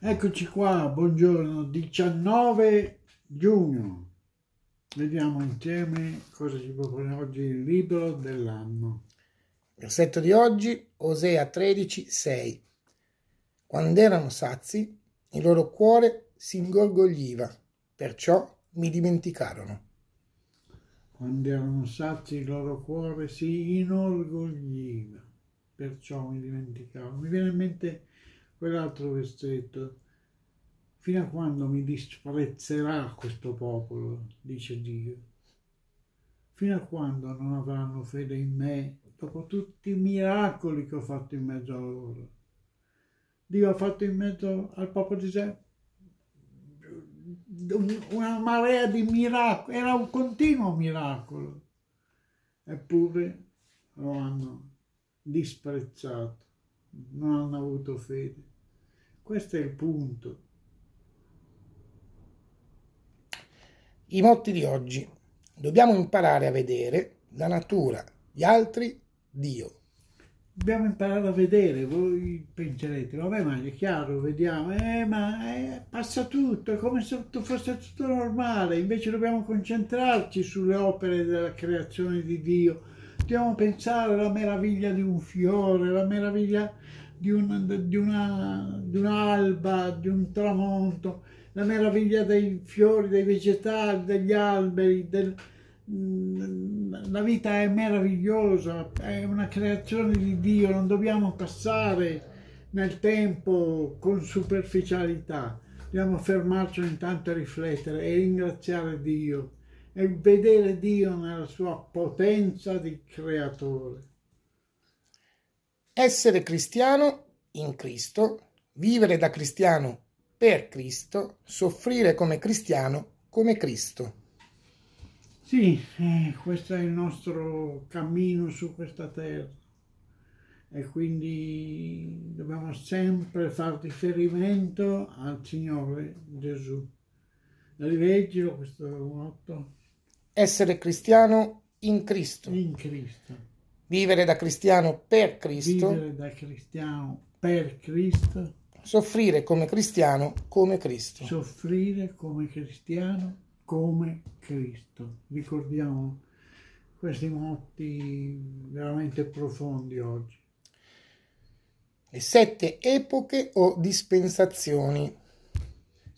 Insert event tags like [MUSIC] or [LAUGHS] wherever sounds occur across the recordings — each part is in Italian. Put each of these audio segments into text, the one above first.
Eccoci qua, buongiorno, 19 giugno. Vediamo insieme cosa ci propone oggi il libro dell'anno. Versetto di oggi, Osea 13, 6. Quando erano sazi, il loro cuore si ingorgogliva, perciò mi dimenticarono. Quando erano sazi il loro cuore si inorgogliva, perciò mi dimenticavo. Mi viene in mente quell'altro versetto. Fino a quando mi disprezzerà questo popolo, dice Dio? Fino a quando non avranno fede in me, dopo tutti i miracoli che ho fatto in mezzo a loro? Dio ha fatto in mezzo al popolo di Israele una marea di miracoli, era un continuo miracolo, eppure lo hanno disprezzato, non hanno avuto fede. Questo è il punto. I motti di oggi. Dobbiamo imparare a vedere la natura, gli altri, Dio dobbiamo imparare a vedere, voi penserete, vabbè ma è chiaro, vediamo, eh ma eh, passa tutto, è come se fosse tutto normale, invece dobbiamo concentrarci sulle opere della creazione di Dio, dobbiamo pensare alla meraviglia di un fiore, la meraviglia di, un, di, una, di un'alba, di un tramonto, la meraviglia dei fiori, dei vegetali, degli alberi, del, Mm, la vita è meravigliosa, è una creazione di Dio, non dobbiamo passare nel tempo con superficialità, dobbiamo fermarci intanto a riflettere e ringraziare Dio e vedere Dio nella sua potenza di creatore. Essere cristiano in Cristo, vivere da cristiano per Cristo, soffrire come cristiano come Cristo. Sì, eh, questo è il nostro cammino su questa terra e quindi dobbiamo sempre fare riferimento al Signore Gesù. Rileggilo questo motto. Essere cristiano in Cristo. In Cristo. Vivere da cristiano per Cristo. Vivere da cristiano per Cristo. Soffrire come cristiano come Cristo. Soffrire come cristiano come Cristo. Ricordiamo questi motti veramente profondi oggi. Le sette epoche o dispensazioni.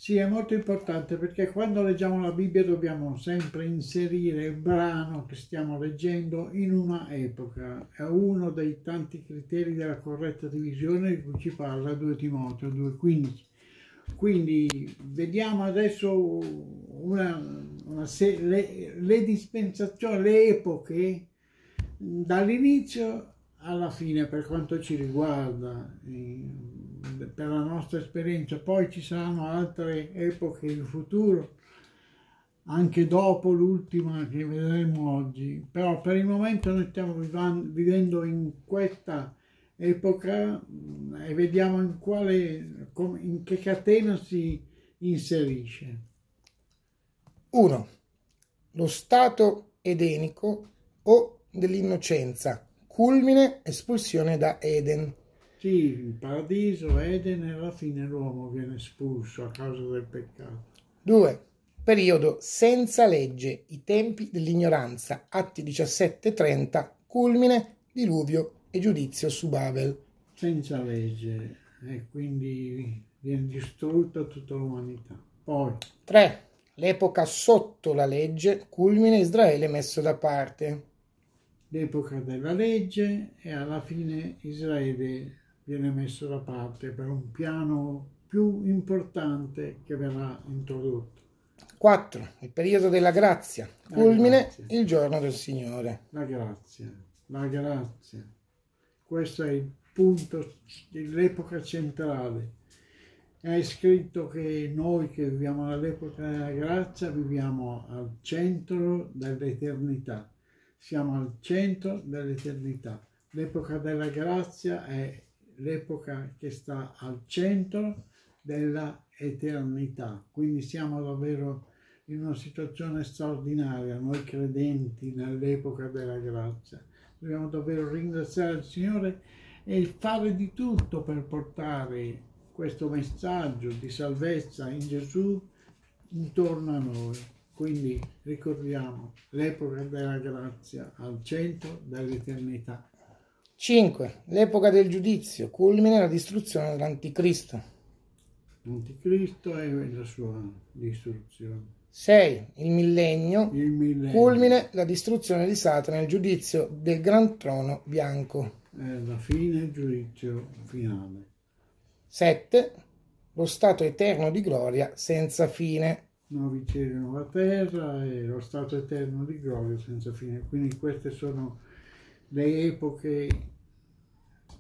Sì, è molto importante perché quando leggiamo la Bibbia dobbiamo sempre inserire il brano che stiamo leggendo in una epoca. È uno dei tanti criteri della corretta divisione di cui ci parla 2 Timoteo 2,15. Quindi vediamo adesso una, una se, le, le dispensazioni, le epoche dall'inizio alla fine per quanto ci riguarda, per la nostra esperienza. Poi ci saranno altre epoche in futuro, anche dopo l'ultima che vedremo oggi. Però per il momento noi stiamo vivendo in questa epoca mm, e vediamo in, quale, in che catena si inserisce. 1. Lo stato edenico o dell'innocenza, culmine espulsione da Eden. Sì, il paradiso, Eden e alla fine l'uomo viene espulso a causa del peccato. 2. Periodo senza legge, i tempi dell'ignoranza, Atti 17-30, culmine, diluvio e giudizio su Babel. Senza legge e quindi viene distrutta tutta l'umanità. Poi 3. L'epoca sotto la legge, culmine Israele messo da parte. L'epoca della legge e alla fine Israele viene messo da parte per un piano più importante che verrà introdotto. 4. Il periodo della grazia, culmine grazia. il giorno del Signore. La grazia, la grazia. Questo è il punto dell'epoca centrale. È scritto che noi che viviamo nell'epoca della grazia viviamo al centro dell'eternità. Siamo al centro dell'eternità. L'epoca della grazia è l'epoca che sta al centro della eternità. Quindi siamo davvero in una situazione straordinaria, noi credenti nell'epoca della grazia dobbiamo davvero ringraziare il Signore e fare di tutto per portare questo messaggio di salvezza in Gesù intorno a noi. Quindi ricordiamo l'epoca della grazia al centro dell'eternità. 5. L'epoca del giudizio, culmine la distruzione dell'anticristo. L'anticristo e la sua distruzione. 6. Il millennio, Il millennio culmine la distruzione di Satana e il giudizio del gran trono bianco. è la fine il giudizio finale. 7. Lo stato eterno di gloria senza fine. Nuovi cieli e nuova terra e lo stato eterno di gloria senza fine. Quindi queste sono le epoche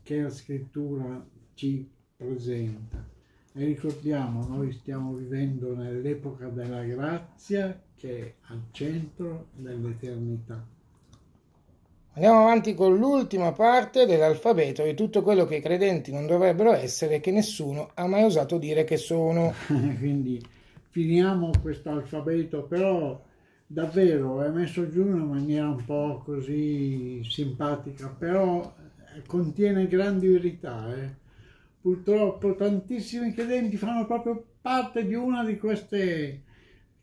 che la scrittura ci presenta. E ricordiamo, noi stiamo vivendo nell'epoca della grazia che è al centro dell'eternità. Andiamo avanti con l'ultima parte dell'alfabeto di tutto quello che i credenti non dovrebbero essere e che nessuno ha mai osato dire che sono. [LAUGHS] Quindi finiamo questo alfabeto, però davvero è messo giù in una maniera un po' così simpatica, però eh, contiene grandi verità. eh. Purtroppo tantissimi credenti fanno proprio parte di una di queste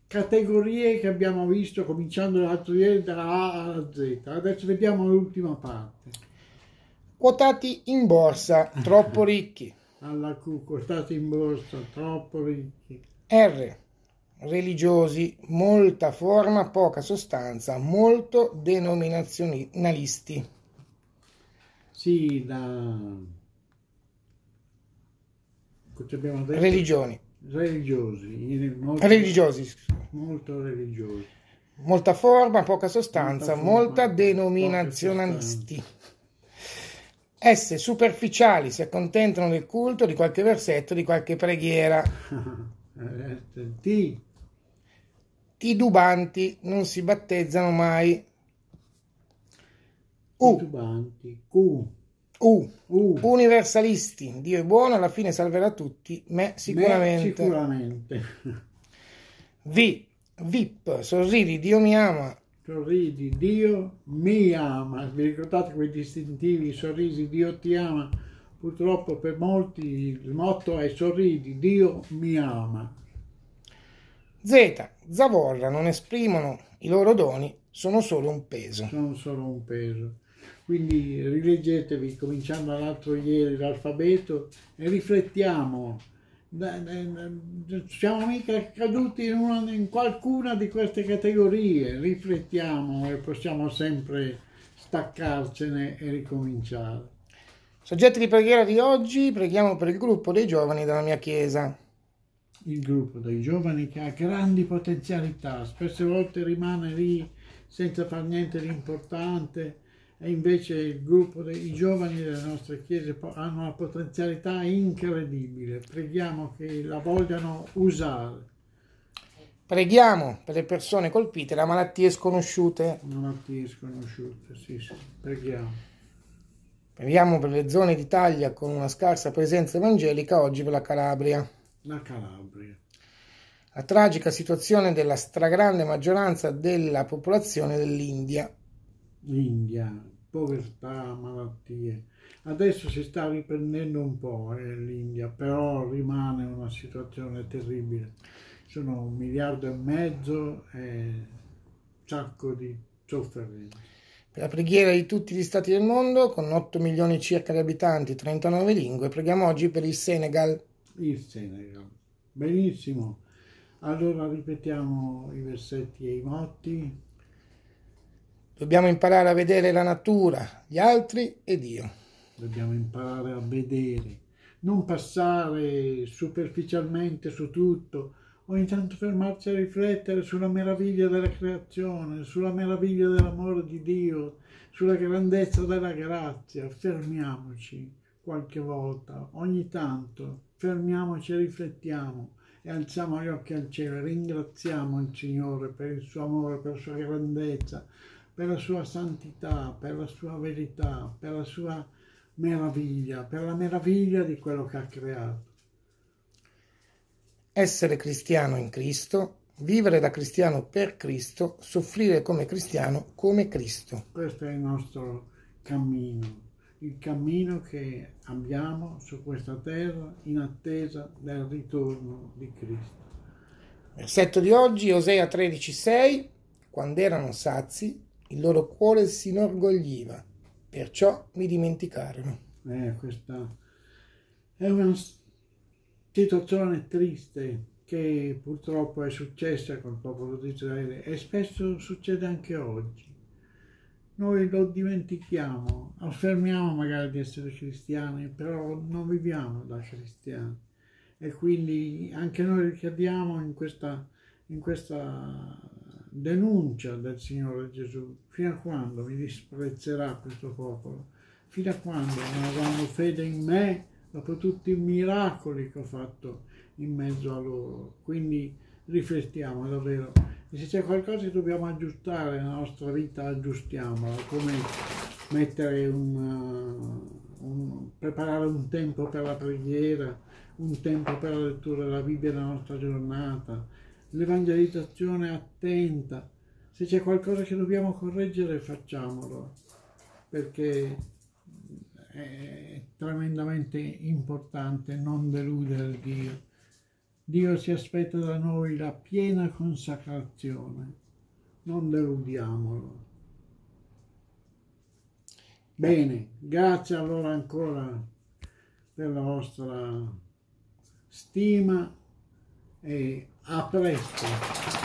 categorie che abbiamo visto cominciando l'altro ieri dalla A alla Z. Adesso vediamo l'ultima parte. Quotati in borsa, troppo [LAUGHS] ricchi. Alla Q, costati in borsa, troppo ricchi. R. Religiosi, molta forma, poca sostanza, molto denominazionalisti. Sì, da... Abbiamo detto? Religioni. religiosi, molto, Religiosi, molto religiosi. molta forma, poca sostanza, Molta molta, forma, denominazionalisti. S. Superficiali, si accontentano del culto, di qualche versetto, di qualche preghiera. [LAUGHS] Eh, T, Titubanti, non si battezzano mai. U. titubanti, Q, U. U, Universalisti, Dio è buono, alla fine salverà tutti, me sicuramente. me sicuramente. V. VIP, sorridi, Dio mi ama. Sorridi, Dio mi ama. Vi ricordate quei distintivi, sorrisi, Dio ti ama? Purtroppo per molti il motto è sorridi, Dio mi ama. Z. Zavorra, non esprimono i loro doni, sono solo un peso. sono solo un peso. Quindi rileggetevi, cominciando dall'altro ieri, l'alfabeto e riflettiamo. Siamo mica caduti in, una- in qualcuna di queste categorie, riflettiamo e possiamo sempre staccarcene e ricominciare. Soggetti di preghiera di oggi, preghiamo per il gruppo dei giovani della mia chiesa. Il gruppo dei giovani che ha grandi potenzialità, spesse volte rimane lì senza far niente di importante e invece il gruppo dei giovani delle nostre chiese hanno una potenzialità incredibile. Preghiamo che la vogliano usare. Preghiamo per le persone colpite da malattie sconosciute. Malattie sconosciute, sì, sì, preghiamo. Preghiamo per le zone d'Italia con una scarsa presenza evangelica, oggi per la Calabria. La Calabria, La tragica situazione della stragrande maggioranza della popolazione dell'India. l'India, povertà, malattie. Adesso si sta riprendendo un po' eh, l'India, però rimane una situazione terribile. Sono un miliardo e mezzo e un sacco di sofferenza. Per la preghiera di tutti gli stati del mondo, con 8 milioni circa di abitanti, 39 lingue, preghiamo oggi per il Senegal. Il Senegal. Benissimo. Allora ripetiamo i versetti e i motti. Dobbiamo imparare a vedere la natura, gli altri e Dio. Dobbiamo imparare a vedere, non passare superficialmente su tutto, ogni tanto fermarci a riflettere sulla meraviglia della creazione, sulla meraviglia dell'amore di Dio, sulla grandezza della grazia. Fermiamoci qualche volta, ogni tanto, fermiamoci e riflettiamo e alziamo gli occhi al cielo, ringraziamo il Signore per il suo amore, per la sua grandezza, per la sua santità, per la sua verità, per la sua meraviglia, per la meraviglia di quello che ha creato. Essere cristiano in Cristo, vivere da cristiano per Cristo, soffrire come cristiano come Cristo. Questo è il nostro cammino. Il cammino che abbiamo su questa terra in attesa del ritorno di Cristo. Versetto di oggi, Osea 13,6 Quando erano sazi, il loro cuore si inorgogliva, perciò mi dimenticarono. Eh, questa è una situazione triste che purtroppo è successa col popolo di Israele e spesso succede anche oggi. Noi lo dimentichiamo, affermiamo magari di essere cristiani, però non viviamo da cristiani e quindi anche noi ricadiamo in questa, in questa denuncia del Signore Gesù. Fino a quando mi disprezzerà questo popolo? Fino a quando non avranno fede in me dopo tutti i miracoli che ho fatto in mezzo a loro. Quindi riflettiamo davvero. E se c'è qualcosa che dobbiamo aggiustare nella nostra vita, aggiustiamola, come mettere un, un, preparare un tempo per la preghiera, un tempo per la lettura della Bibbia nella nostra giornata, l'evangelizzazione attenta. Se c'è qualcosa che dobbiamo correggere, facciamolo, perché è tremendamente importante non deludere Dio. Dio si aspetta da noi la piena consacrazione, non deludiamolo. Bene, grazie allora ancora per la vostra stima e a presto.